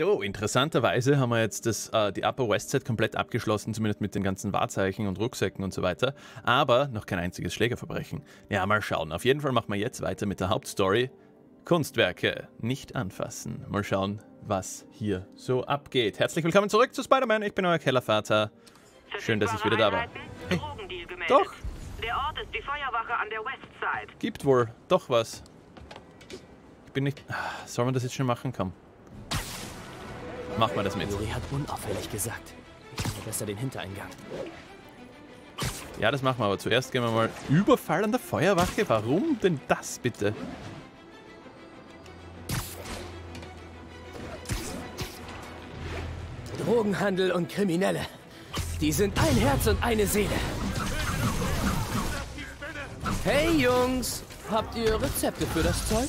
So, interessanterweise haben wir jetzt das, äh, die Upper West Side komplett abgeschlossen, zumindest mit den ganzen Wahrzeichen und Rucksäcken und so weiter. Aber noch kein einziges Schlägerverbrechen. Ja, mal schauen. Auf jeden Fall machen wir jetzt weiter mit der Hauptstory. Kunstwerke nicht anfassen. Mal schauen, was hier so abgeht. Herzlich willkommen zurück zu Spider-Man. Ich bin euer Kellervater. Schön, dass ich wieder da war. Hey. Doch. Der Ort ist die Feuerwache an der Westside. Gibt wohl. Doch was. Ich bin nicht... Ah, soll man das jetzt schon machen? Komm. Mach mal das mit. Juri hat unauffällig gesagt. Ich besser den Hintereingang. Ja, das machen wir, aber zuerst gehen wir mal... Überfall an der Feuerwache? Warum denn das bitte? Drogenhandel und Kriminelle. Die sind ein Herz und eine Seele. Hey Jungs, habt ihr Rezepte für das Zeug?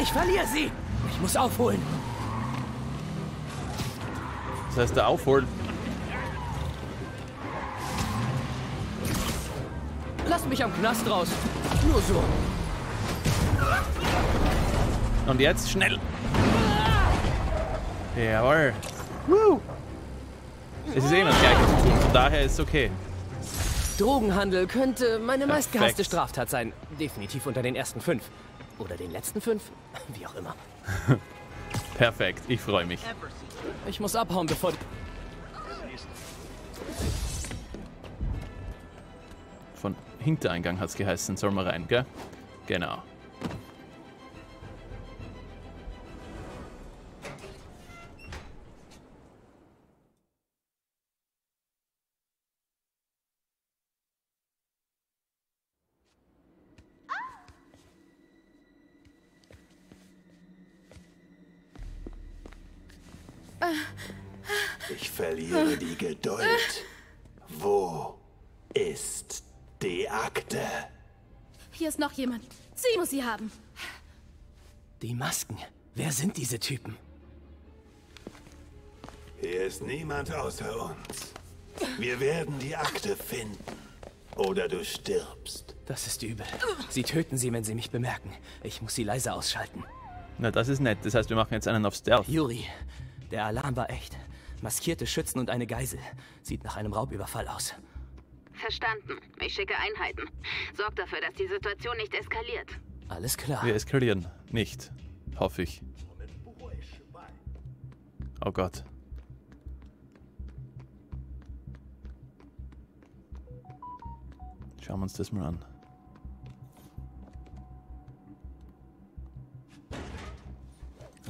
Ich verliere sie. Ich muss aufholen. Das heißt, der Aufholen. Lass mich am Knast raus. Nur so. Und jetzt schnell. Jawohl. Woo. Es ist eh das Gleiche zu tun, von daher ist es okay. Drogenhandel könnte meine meistgehasste Straftat sein. Definitiv unter den ersten fünf. Oder den letzten fünf. Wie auch immer. Perfekt, ich freue mich. Ich muss abhauen, bevor... Von Hintereingang hat es geheißen, soll mal rein, gell? Genau. Ich verliere die Geduld. Wo ist die Akte? Hier ist noch jemand. Sie muss sie haben. Die Masken. Wer sind diese Typen? Hier ist niemand außer uns. Wir werden die Akte finden. Oder du stirbst. Das ist übel. Sie töten sie, wenn sie mich bemerken. Ich muss sie leise ausschalten. Na, das ist nett. Das heißt, wir machen jetzt einen auf Stealth. Juri, der Alarm war echt. Maskierte Schützen und eine Geisel. Sieht nach einem Raubüberfall aus. Verstanden. Ich schicke Einheiten. Sorg dafür, dass die Situation nicht eskaliert. Alles klar. Wir eskalieren. Nicht. Hoffe ich. Oh Gott. Schauen wir uns das mal an.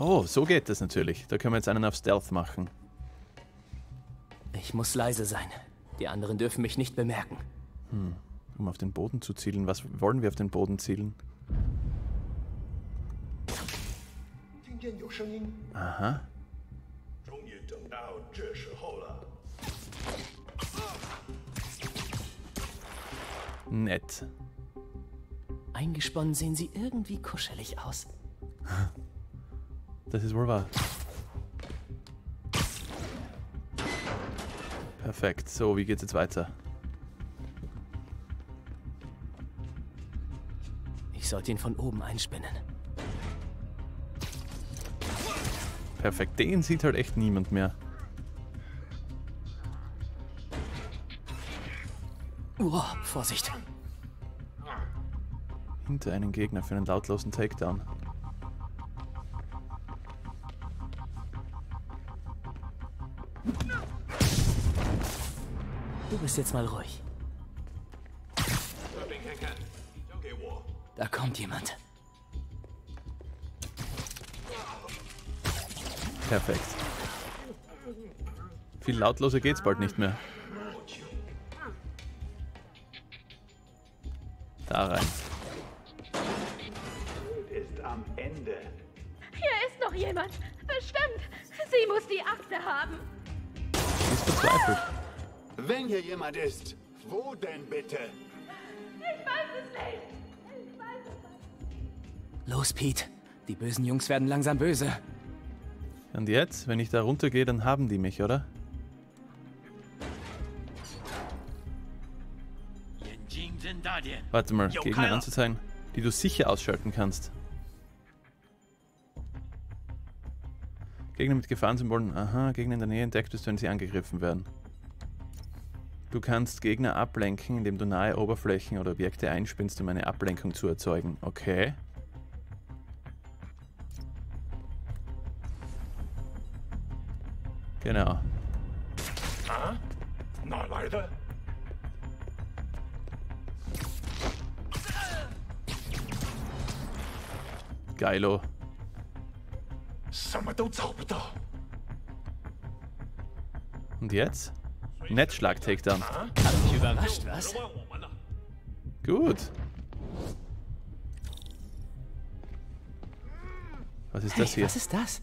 Oh, so geht das natürlich. Da können wir jetzt einen auf Stealth machen. Ich muss leise sein. Die anderen dürfen mich nicht bemerken. Um auf den Boden zu zielen. Was wollen wir auf den Boden zielen? Aha. Nett. Eingesponnen sehen sie irgendwie kuschelig aus. Das ist wohl wahr. Perfekt. So, wie geht's jetzt weiter? Ich sollte ihn von oben einspinnen. Perfekt. Den sieht halt echt niemand mehr. Oh, Vorsicht. Hinter einen Gegner für einen lautlosen Takedown. Bist jetzt mal ruhig. Da kommt jemand. Perfekt. Viel lautloser geht's bald nicht mehr. Da rein. Jemand ist, wo denn bitte? Ich weiß es nicht. Ich weiß es nicht. Los, Pete. Die bösen Jungs werden langsam böse. Und jetzt, wenn ich da runtergehe, dann haben die mich, oder? Warte mal, Gegner anzuzeigen, die du sicher ausschalten kannst. Gegner mit Gefahrensymbolen. Aha, Gegner in der Nähe entdeckt, wenn sie angegriffen werden. Du kannst Gegner ablenken, indem du nahe Oberflächen oder Objekte einspinnst, um eine Ablenkung zu erzeugen. Okay. Genau. Ah? Na, leider. Geilo. Und jetzt? Netzschlag-Takedown. Hab mich überrascht, was? Gut. Was ist das Hey, hier? was ist das?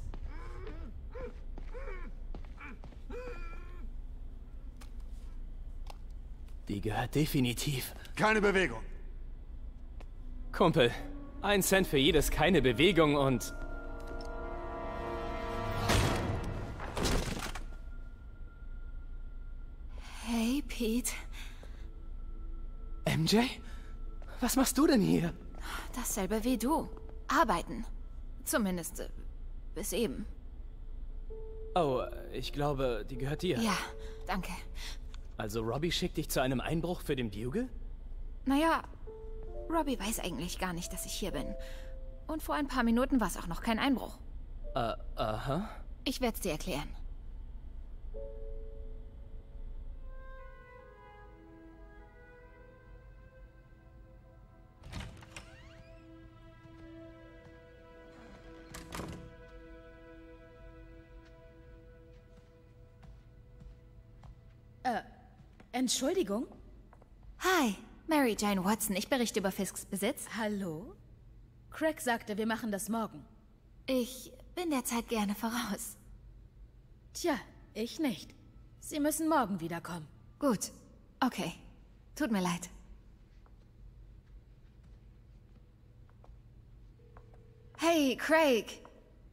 Die gehört definitiv. Keine Bewegung. Kumpel, ein Cent für jedes keine Bewegung und... Pete. MJ? Was machst du denn hier? Dasselbe wie du. Arbeiten. Zumindest äh, bis eben. Oh, ich glaube, die gehört dir. Ja, danke. Also Robbie schickt dich zu einem Einbruch für den Bugle? Naja, Robbie weiß eigentlich gar nicht, dass ich hier bin. Und vor ein paar Minuten war es auch noch kein Einbruch. Äh, aha. Ich werde es dir erklären. Entschuldigung? Hi, Mary Jane Watson. Ich berichte über Fisks Besitz. Hallo? Craig sagte, wir machen das morgen. Ich bin der Zeit gerne voraus. Tja, ich nicht. Sie müssen morgen wiederkommen. Gut. Okay. Tut mir leid. Hey, Craig.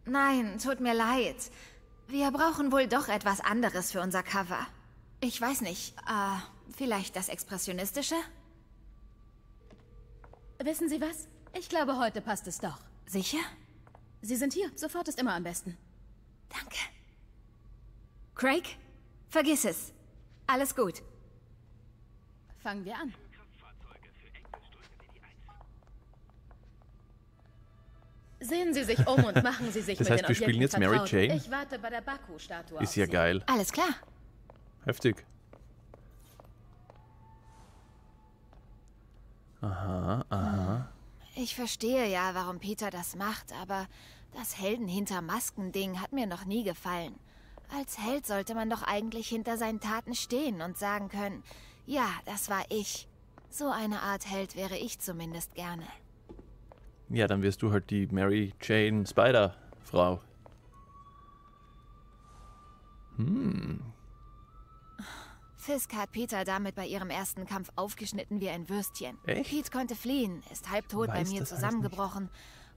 Nein, tut mir leid. Wir brauchen wohl doch etwas anderes für unser Cover. Ich weiß nicht. Äh, vielleicht das Expressionistische? Wissen Sie was? Ich glaube, heute passt es doch. Sicher? Sie sind hier. Sofort ist immer am besten. Danke. Craig? Vergiss es. Alles gut. Fangen wir an. Sehen Sie sich um und machen Sie sich Das mit heißt, den wir spielen jetzt Mary. Jane? Ich warte bei der Baku-Statue Ist ja geil. Alles klar. Heftig. Aha, aha. Ich verstehe ja, warum Peter das macht, aber das Helden hinter Masken-Ding hat mir noch nie gefallen. Als Held sollte man doch eigentlich hinter seinen Taten stehen und sagen können, ja, das war ich. So eine Art Held wäre ich zumindest gerne. Ja, dann wirst du halt die Mary Jane Spider-Frau. Fisk hat Peter damit bei ihrem ersten Kampf aufgeschnitten wie ein Würstchen. Echt? Pete konnte fliehen, ist halbtot bei mir zusammengebrochen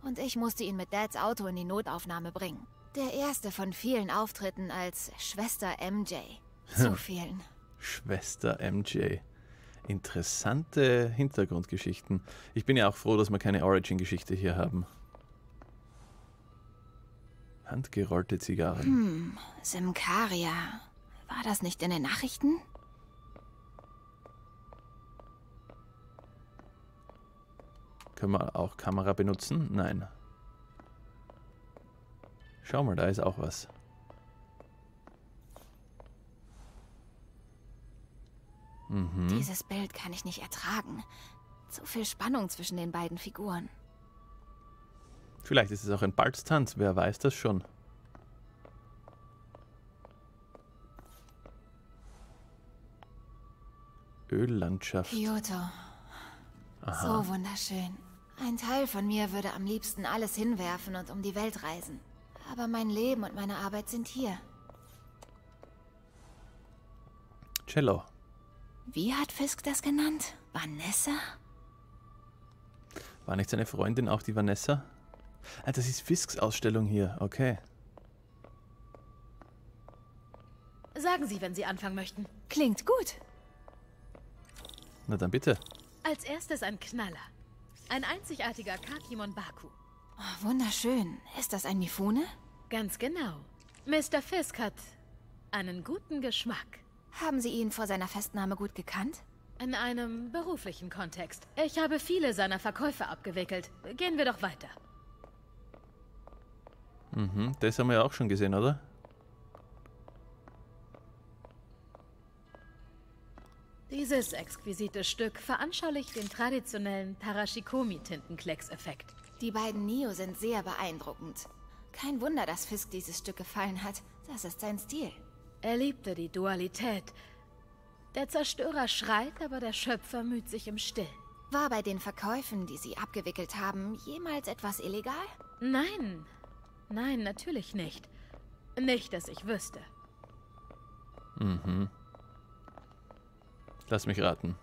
und ich musste ihn mit Dads Auto in die Notaufnahme bringen. Der erste von vielen Auftritten als Schwester MJ. Zu vielen. Schwester MJ. Interessante Hintergrundgeschichten. Ich bin ja auch froh, dass wir keine Origin-Geschichte hier haben. Handgerollte Zigarren. Simkaria. War das nicht in den Nachrichten? Können wir auch Kamera benutzen? Nein. Schau mal, da ist auch was. Mhm. Dieses Bild kann ich nicht ertragen. Zu viel Spannung zwischen den beiden Figuren. Vielleicht ist es auch ein Balztanz, wer weiß das schon. Öllandschaft. Kyoto. So wunderschön. Ein Teil von mir würde am liebsten alles hinwerfen und um die Welt reisen. Aber mein Leben und meine Arbeit sind hier. Cello. Wie hat Fisk das genannt? Vanessa? War nicht seine Freundin auch die Vanessa? Ah, das ist Fisks Ausstellung hier. Okay. Sagen Sie, wenn Sie anfangen möchten. Klingt gut. Na dann bitte. Als erstes ein Knaller. Ein einzigartiger Kakimon Baku. Oh, wunderschön. Ist das ein Mifune? Ganz genau. Mr. Fisk hat einen guten Geschmack. Haben Sie ihn vor seiner Festnahme gut gekannt? In einem beruflichen Kontext. Ich habe viele seiner Verkäufe abgewickelt. Gehen wir doch weiter. Mhm, das haben wir ja auch schon gesehen, oder? Dieses exquisite Stück veranschaulicht den traditionellen Tarashikomi-Tintenklecks-Effekt. Die beiden Neo sind sehr beeindruckend. Kein Wunder, dass Fisk dieses Stück gefallen hat. Das ist sein Stil. Er liebte die Dualität. Der Zerstörer schreit, aber der Schöpfer müht sich im Stillen. War bei den Verkäufen, die Sie abgewickelt haben, jemals etwas illegal? Nein. Nein, natürlich nicht. Nicht, dass ich wüsste. Mhm. Lass mich raten.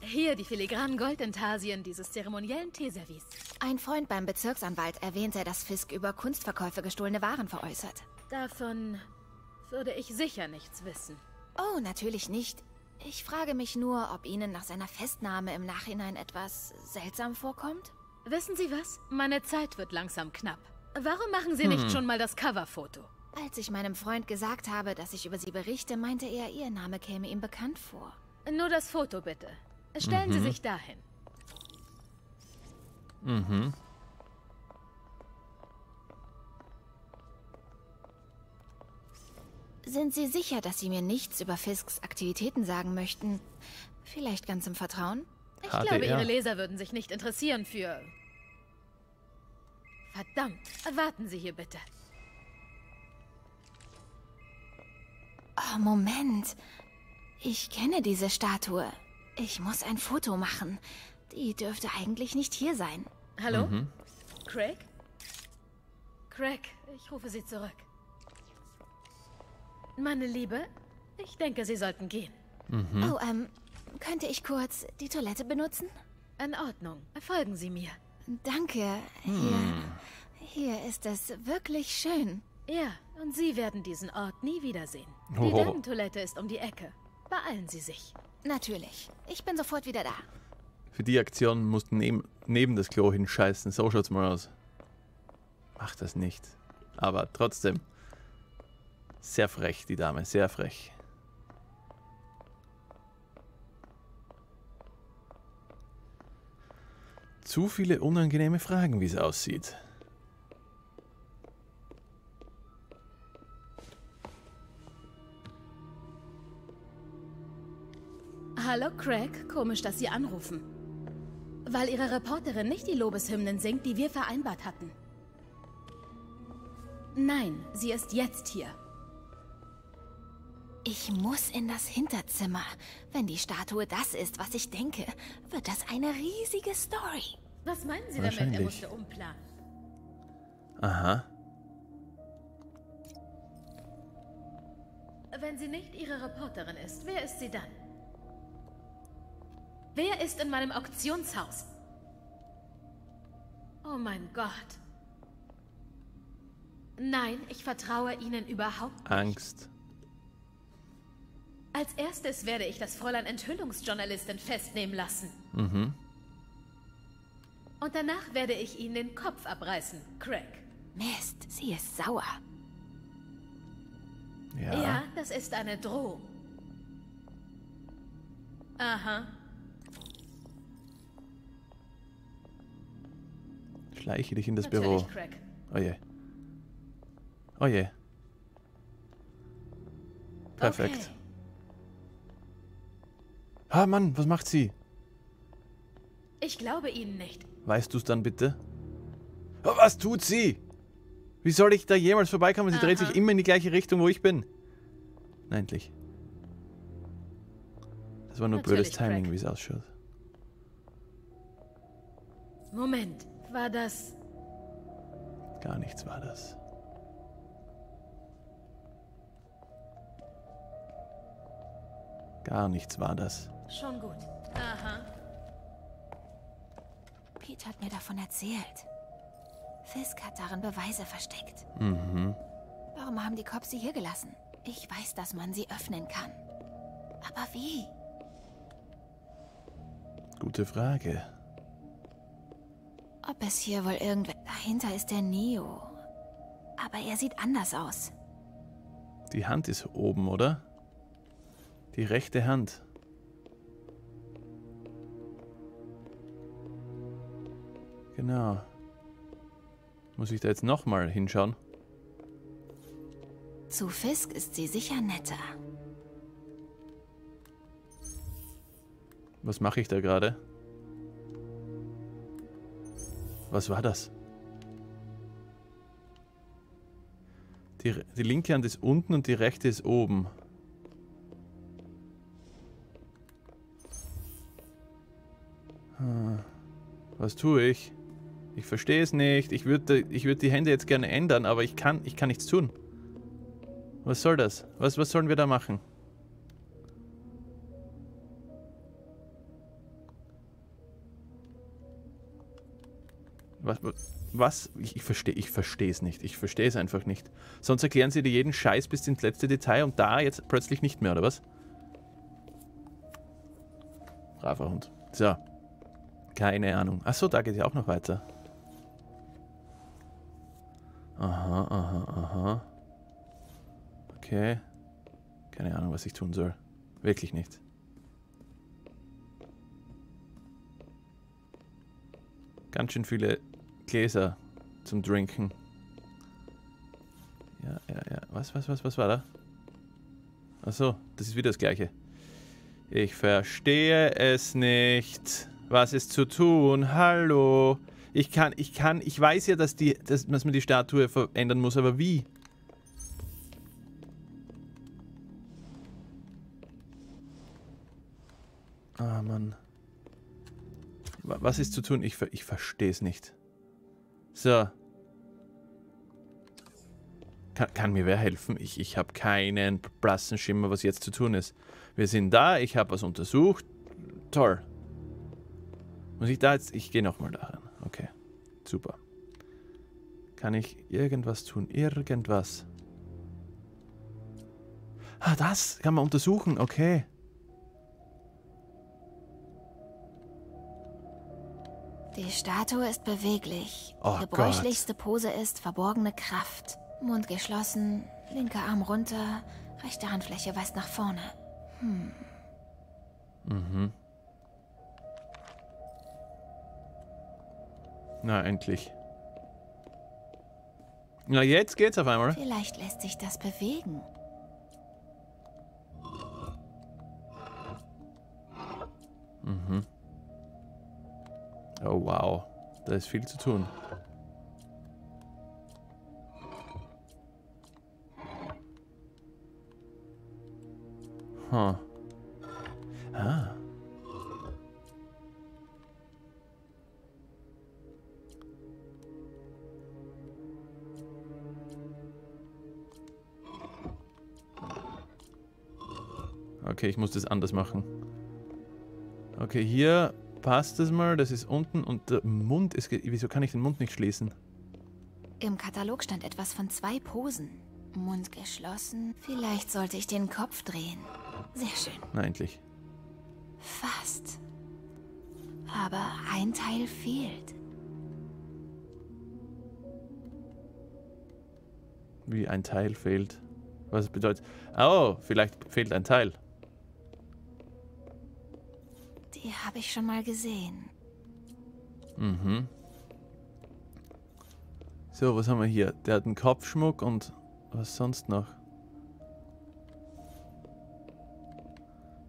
Hier die filigranen Goldintarsien dieses zeremoniellen Teeservice. Ein Freund beim Bezirksanwalt erwähnte, dass Fisk über Kunstverkäufe gestohlene Waren veräußert. Davon würde ich sicher nichts wissen. Oh, natürlich nicht. Ich frage mich nur, ob Ihnen nach seiner Festnahme im Nachhinein etwas seltsam vorkommt? Wissen Sie was? Meine Zeit wird langsam knapp. Warum machen Sie nicht schon mal das Coverfoto? Als ich meinem Freund gesagt habe, dass ich über Sie berichte, meinte er, Ihr Name käme ihm bekannt vor. Nur das Foto bitte. Stellen Sie sich dahin. Mhm. Sind Sie sicher, dass Sie mir nichts über Fisks Aktivitäten sagen möchten? Vielleicht ganz im Vertrauen? Ich HDR. glaube, Ihre Leser würden sich nicht interessieren für... Verdammt, warten Sie hier bitte. Oh, Moment. Ich kenne diese Statue. Ich muss ein Foto machen. Die dürfte eigentlich nicht hier sein. Hallo? Craig? Craig, ich rufe Sie zurück. Meine Liebe, ich denke, Sie sollten gehen. Oh, ähm, könnte ich kurz die Toilette benutzen? In Ordnung, folgen Sie mir. Danke. Hier, hier ist es wirklich schön. Ja, und Sie werden diesen Ort nie wiedersehen. Die Oh. Damentoilette ist um die Ecke. Beeilen Sie sich. Natürlich. Ich bin sofort wieder da. Für die Aktion musst du neben, neben das Klo hinscheißen. So schaut's mal aus. Mach das nicht. Aber trotzdem. Sehr frech, die Dame. Sehr frech. Zu viele unangenehme Fragen, wie es aussieht. Hallo Craig, komisch, dass Sie anrufen. Weil Ihre Reporterin nicht die Lobeshymnen singt, die wir vereinbart hatten. Nein, sie ist jetzt hier. Ich muss in das Hinterzimmer. Wenn die Statue das ist, was ich denke, wird das eine riesige Story. Was meinen Sie damit? Er musste umplanen. Aha. Wenn sie nicht Ihre Reporterin ist, wer ist sie dann? Wer ist in meinem Auktionshaus? Oh mein Gott. Nein, ich vertraue Ihnen überhaupt nicht. Angst. Als erstes werde ich das Fräulein Enthüllungsjournalistin festnehmen lassen. Mhm. Und danach werde ich Ihnen den Kopf abreißen, Craig. Mist, sie ist sauer. Ja. Ja, das ist eine Drohung. Aha. Schleiche dich in das Natürlich, Büro. Craig. Oh je. Oh je. Perfekt. Okay. Ah, Mann, was macht sie? Ich glaube Ihnen nicht. Weißt du es dann bitte? Oh, was tut sie? Wie soll ich da jemals vorbeikommen? Sie dreht Aha. sich immer in die gleiche Richtung, wo ich bin. Na, endlich. Das war nur blödes Natürlich, Timing, Craig. wie es ausschaut. Moment, war das... Gar nichts war das. Gar nichts war das. Schon gut. Aha. Pete hat mir davon erzählt. Fisk hat darin Beweise versteckt. Mhm. Warum haben die Cops sie hier gelassen? Ich weiß, dass man sie öffnen kann. Aber Aber wie? Gute Frage. Ob es hier wohl irgendwer... Dahinter ist der Neo. Aber er sieht anders aus. Die Hand ist oben, oder? Die rechte Hand. Genau. Muss ich da jetzt nochmal hinschauen? Zu Fisk ist sie sicher netter. Was mache ich da gerade? Was war das? Die, die linke Hand ist unten und die rechte ist oben. Hm. Was tue ich? Ich verstehe es nicht. Ich würde ich würd die Hände jetzt gerne ändern, aber ich kann, ich kann nichts tun. Was soll das? Was, was sollen wir da machen? Was? was? Ich, ich verstehe ich verstehe es nicht. Ich verstehe es einfach nicht. Sonst erklären sie dir jeden Scheiß bis ins letzte Detail und da jetzt plötzlich nicht mehr, oder was? Braver Hund. So. Keine Ahnung. Achso, da geht ja auch noch weiter. Aha, aha, aha. Okay. Keine Ahnung, was ich tun soll. Wirklich nicht. Ganz schön viele Gläser zum Trinken. Ja, ja, ja. Was, was, was, was war da? Achso, das ist wieder das gleiche. Ich verstehe es nicht. Was ist zu tun? Hallo. Ich kann, ich kann, ich weiß ja, dass, die, dass, dass man die Statue verändern muss, aber wie? Ah, Mann. Was ist zu tun? Ich, ich verstehe es nicht. So. Kann, kann, mir wer helfen? Ich, ich habe keinen blassen Schimmer, was jetzt zu tun ist. Wir sind da, ich habe was untersucht. Toll. Muss ich da jetzt... Ich gehe nochmal da ran. Okay. Super. Kann ich irgendwas tun? Irgendwas. Ah, das kann man untersuchen. Okay. Die Statue ist beweglich. Oh Die gebräuchlichste Pose ist verborgene Kraft. Mund geschlossen, linker Arm runter, rechte Handfläche weist nach vorne. Hm. Mhm. Na, endlich. Na, jetzt geht's auf einmal. Vielleicht lässt sich das bewegen. Mhm. Oh, wow. Da ist viel zu tun. Huh. Ah. Okay, ich muss das anders machen. Okay, hier passt es mal. Das ist unten und der Mund ist... Wieso kann ich den Mund nicht schließen? Im Katalog stand etwas von zwei Posen. Mund geschlossen. Vielleicht sollte ich den Kopf drehen. Sehr schön. Na, endlich. Fast. Aber ein Teil fehlt. Wie ein Teil fehlt. Was bedeutet... Oh, vielleicht fehlt ein Teil. Habe ich schon mal gesehen. Mhm. So, was haben wir hier? Der hat einen Kopfschmuck und was sonst noch?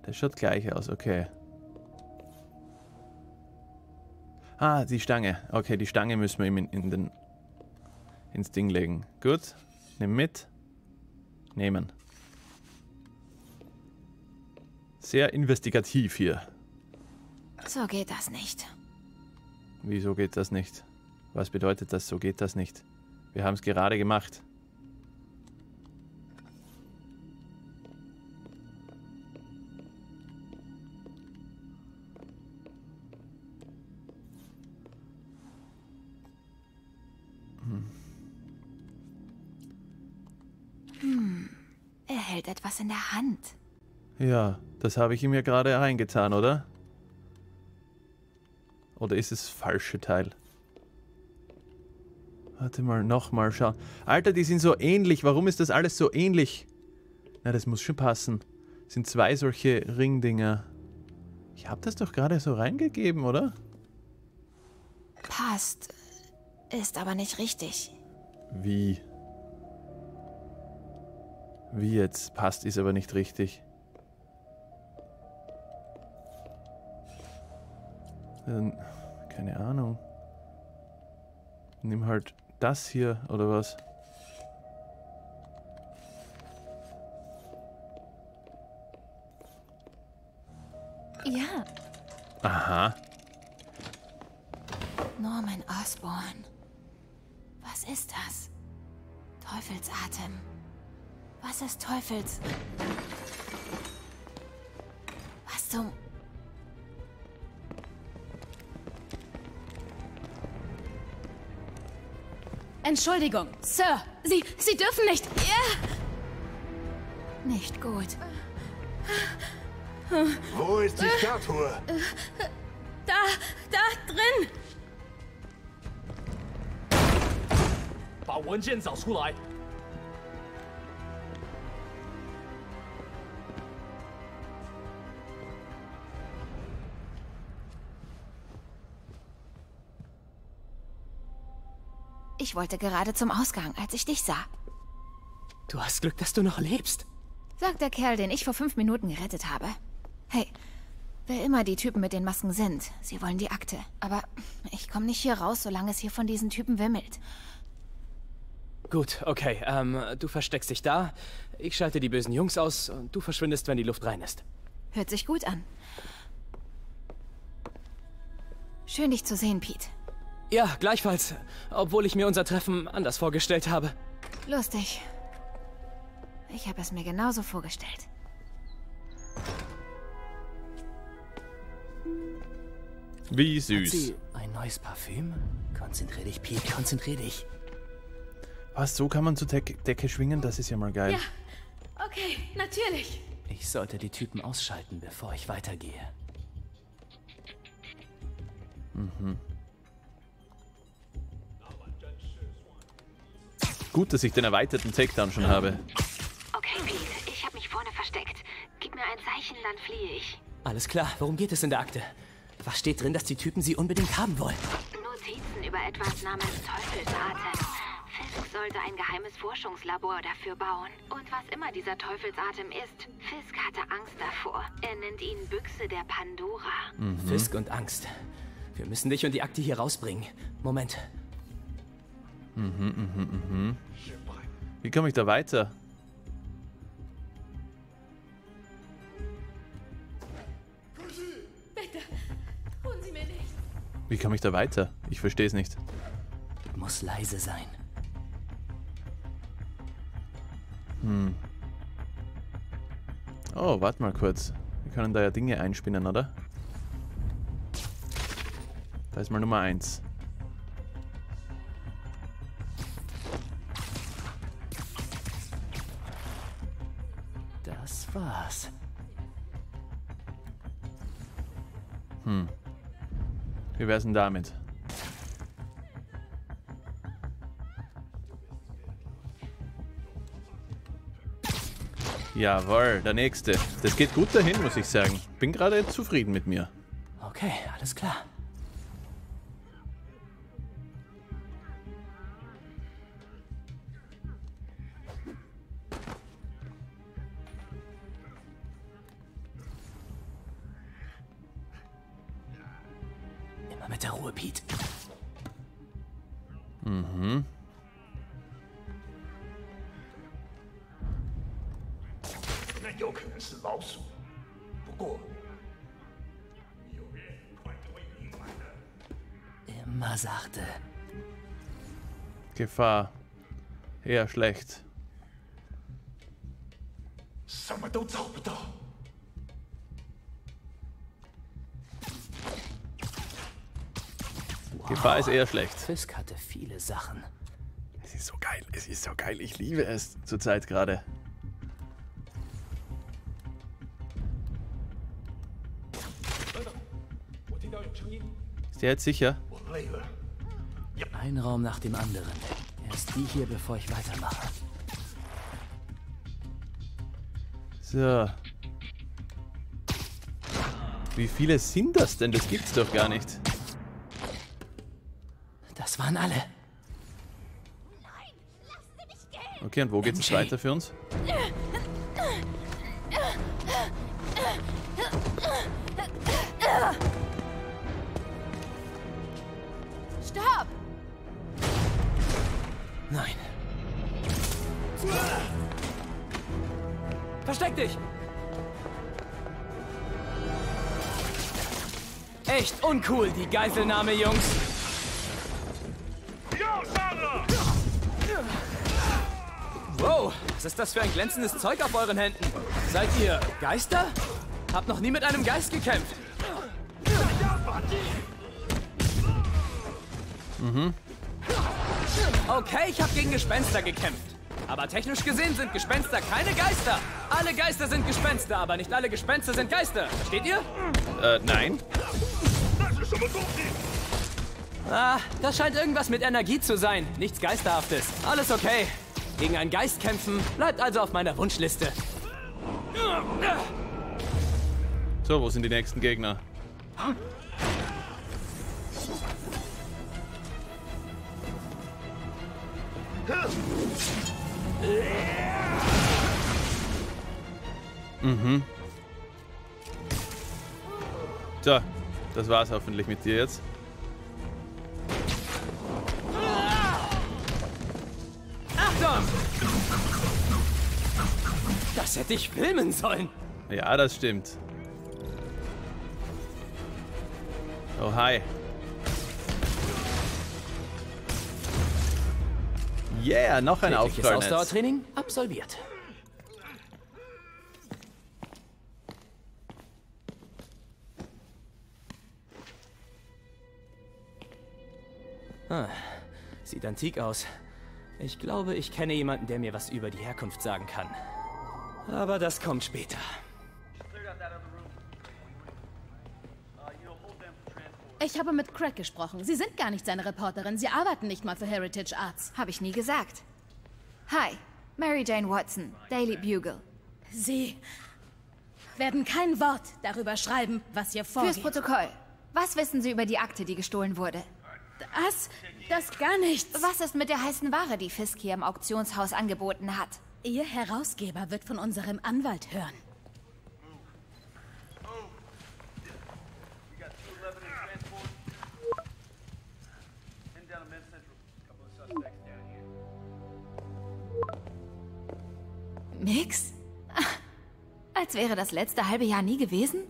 Der schaut gleich aus, okay. Ah, die Stange. Okay, die Stange müssen wir ihm in, in den, ins Ding legen. Gut, nimm mit. Nehmen. Sehr investigativ hier. So geht das nicht. Wieso geht das nicht? Was bedeutet das, so geht das nicht? Wir haben es gerade gemacht. Hm. Er hält etwas in der Hand. Ja, das habe ich ihm ja gerade reingetan, oder? Oder ist es das falsche Teil? Warte mal, nochmal schauen. Alter, die sind so ähnlich. Warum ist das alles so ähnlich? Na, das muss schon passen. Das sind zwei solche Ringdinger. Ich habe das doch gerade so reingegeben, oder? Passt. Ist aber nicht richtig. Wie? Wie jetzt? Passt, ist aber nicht richtig. Dann, keine Ahnung. Nimm halt das hier, oder was? Ja, Aha. Norman Osborn. Was ist das? Teufelsatem. Was ist Teufels... Entschuldigung, Sir. Sie, Sie dürfen nicht. Ja. Nicht gut. Wo ist die Statue? Da, da drin. 把文件找出来。 Ich wollte gerade zum Ausgang, als ich dich sah. Du hast Glück, dass du noch lebst. Sagt der Kerl, den ich vor fünf Minuten gerettet habe. Hey, wer immer die Typen mit den Masken sind, sie wollen die Akte. Aber ich komme nicht hier raus, solange es hier von diesen Typen wimmelt. Gut, okay. Ähm, du versteckst dich da. Ich schalte die bösen Jungs aus und du verschwindest, wenn die Luft rein ist. Hört sich gut an. Schön, dich zu sehen, Pete. Ja, gleichfalls. Obwohl ich mir unser Treffen anders vorgestellt habe. Lustig. Ich habe es mir genauso vorgestellt. Wie Hat süß. sie ein neues Parfüm? Konzentrier dich, Pete, konzentrier dich. Was, so kann man zur Decke, Decke schwingen? Das ist ja mal geil. Ja. Okay, natürlich. Ich sollte die Typen ausschalten, bevor ich weitergehe. Gut, dass ich den erweiterten Takedown schon habe. Okay, Pete, ich habe mich vorne versteckt. Gib mir ein Zeichen, dann fliehe ich. Alles klar, worum geht es in der Akte? Was steht drin, dass die Typen sie unbedingt haben wollen? Notizen über etwas namens Teufelsatem. Fisk sollte ein geheimes Forschungslabor dafür bauen. Und was immer dieser Teufelsatem ist, Fisk hatte Angst davor. Er nennt ihn Büchse der Pandora. Fisk und Angst. Wir müssen dich und die Akte hier rausbringen. Moment. Wie komme ich da weiter? Bitte, tun Sie mir nichts. Wie komme ich da weiter? Ich verstehe es nicht. Muss leise sein. Oh, warte mal kurz. Wir können da ja Dinge einspinnen, oder? Da ist mal Nummer 1. Das war's. Wie wär's denn damit? Jawohl, der nächste. Das geht gut dahin, muss ich sagen. Bin gerade zufrieden mit mir. Okay, alles klar. war eher schlecht. Gefahr ist eher schlecht. Fisk hatte viele Sachen. Es ist so geil, es ist so geil. Ich liebe es zurzeit gerade. Ist der jetzt sicher? Ein Raum nach dem anderen. Erst die hier, bevor ich weitermache. So. Wie viele sind das denn? Das gibt's doch gar nicht. Das waren alle. Okay, und wo geht's jetzt weiter für uns? Dich! Echt uncool, die Geiselnahme, Jungs. Wow, was ist das für ein glänzendes Zeug auf euren Händen? Seid ihr Geister? Hab noch nie mit einem Geist gekämpft. Okay, ich habe gegen Gespenster gekämpft. Aber technisch gesehen sind Gespenster keine Geister. Alle Geister sind Gespenster, aber nicht alle Gespenster sind Geister. Versteht ihr? Äh, nein. Ah, das scheint irgendwas mit Energie zu sein. Nichts Geisterhaftes. Alles okay. Gegen einen Geist kämpfen bleibt also auf meiner Wunschliste. So, wo sind die nächsten Gegner? Mhm. So, das war's hoffentlich mit dir jetzt. Achtung! Das hätte ich filmen sollen. Ja, das stimmt. Oh, hi. Yeah, noch ein Aufprallnetz. Ausdauertraining absolviert. Sieht antik aus. Ich glaube, ich kenne jemanden, der mir was über die Herkunft sagen kann. Aber das kommt später. Ich habe mit Craig gesprochen. Sie sind gar nicht seine Reporterin. Sie arbeiten nicht mal für Heritage Arts. Habe ich nie gesagt. Hi, Mary Jane Watson, Daily Bugle. Sie werden kein Wort darüber schreiben, was hier Fürs vorgeht. Protokoll. Was wissen Sie über die Akte, die gestohlen wurde? Das, das gar nichts. Was ist mit der heißen Ware, die Fisk hier im Auktionshaus angeboten hat? Ihr Herausgeber wird von unserem Anwalt hören. Ah, Als wäre das letzte halbe Jahr nie gewesen?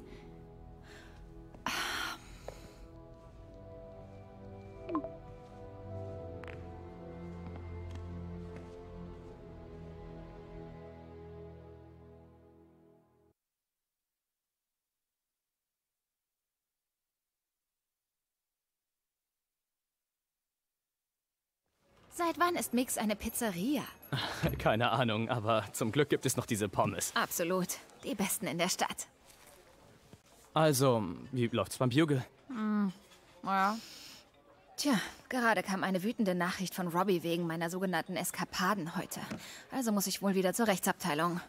Seit wann ist Mix eine Pizzeria? Keine Ahnung, aber zum Glück gibt es noch diese Pommes. Absolut. Die besten in der Stadt. Also, wie läuft's beim Bugle? Ja. Tja, gerade kam eine wütende Nachricht von Robbie wegen meiner sogenannten Eskapaden heute. Also muss ich wohl wieder zur Rechtsabteilung.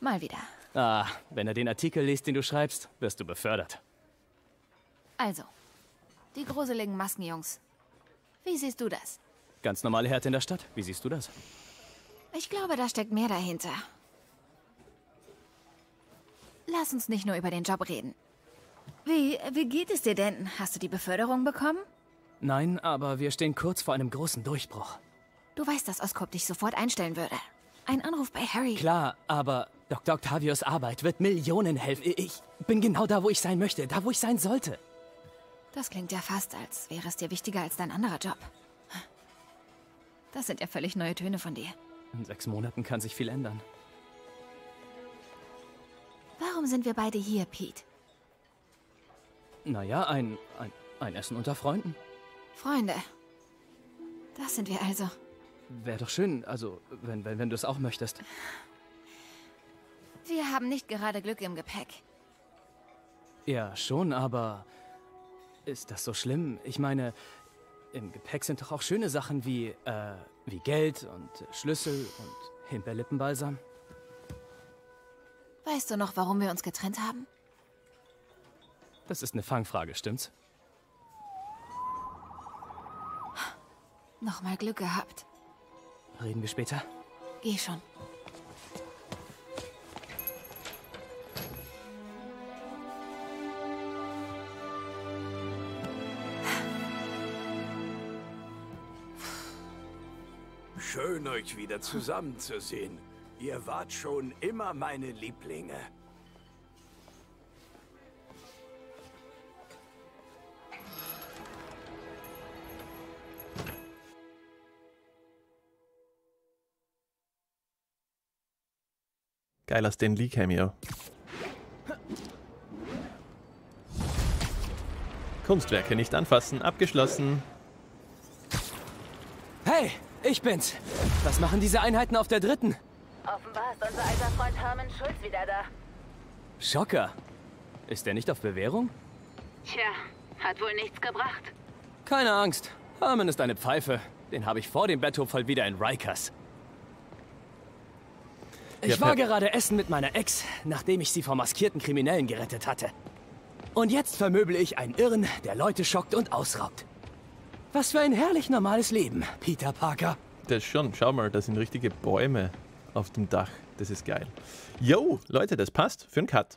Mal wieder. Ah, wenn er den Artikel liest, den du schreibst, wirst du befördert. Also, die gruseligen Maskenjungs. Wie siehst du das? Ganz normale Härte in der Stadt. Wie siehst du das? Ich glaube, da steckt mehr dahinter. Lass uns nicht nur über den Job reden. Wie, wie geht es dir denn? Hast du die Beförderung bekommen? Nein, aber wir stehen kurz vor einem großen Durchbruch. Du weißt, dass Oscorp dich sofort einstellen würde. Ein Anruf bei Harry. Klar, aber Dr. Octavius Arbeit wird Millionen helfen. Ich bin genau da, wo ich sein möchte, da, wo ich sein sollte. Das klingt ja fast, als wäre es dir wichtiger als dein anderer Job. Das sind ja völlig neue Töne von dir. In sechs Monaten kann sich viel ändern. Warum sind wir beide hier, Pete? Naja, ein, ein, ein Essen unter Freunden. Freunde. Das sind wir also. Wäre doch schön, also, wenn, wenn, wenn du es auch möchtest. Wir haben nicht gerade Glück im Gepäck. Ja, schon, aber Ist das so schlimm? Ich meine, im Gepäck sind doch auch schöne Sachen wie, äh, wie Geld und Schlüssel und Himbeerlippenbalsam. Weißt du noch, warum wir uns getrennt haben? Das ist eine Fangfrage, stimmt's? Nochmal Glück gehabt. Reden wir später? Geh schon. Euch wieder zusammenzusehen. Ihr wart schon immer meine Lieblinge. Geiler Stan Lee Cameo. Kunstwerke nicht anfassen, abgeschlossen. Ich bin's. Was machen diese Einheiten auf der dritten? Offenbar ist unser alter Freund Herman Schulz wieder da. Schocker. Ist er nicht auf Bewährung? Tja, hat wohl nichts gebracht. Keine Angst. Herman ist eine Pfeife. Den habe ich vor dem Betthofall wieder in Rikers. Ich war gerade essen mit meiner Ex, nachdem ich sie vor maskierten Kriminellen gerettet hatte. Und jetzt vermöbel ich einen Irren, der Leute schockt und ausraubt. Was für ein herrlich normales Leben, Peter Parker. Das schon, schau mal, da sind richtige Bäume auf dem Dach. Das ist geil. Yo, Leute, das passt für einen Cut.